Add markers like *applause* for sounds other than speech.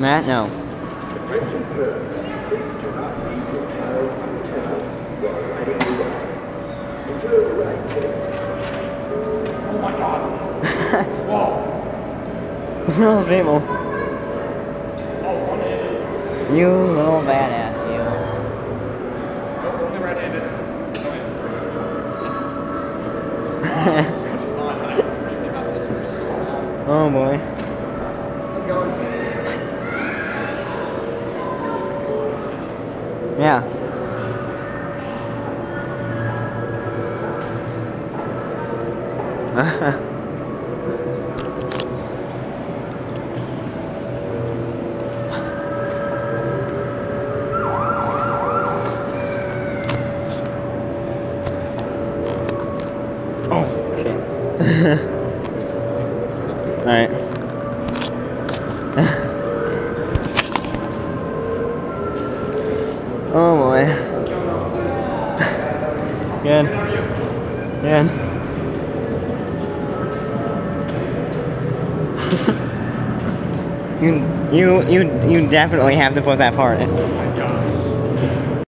Matt, no. Attention parents, please do not leave your child unattended while riding the ride. Enjoy the ride, kids. Oh my god. Whoa. little people. Oh, one-handed. You little badass, you. Only right-handed. *laughs* *laughs* Oh, boy. is such fun. Yeah. *laughs* oh. *laughs* All right. *laughs* oh boy. Good. Good. you you you you definitely have to put that part in. Oh my gosh.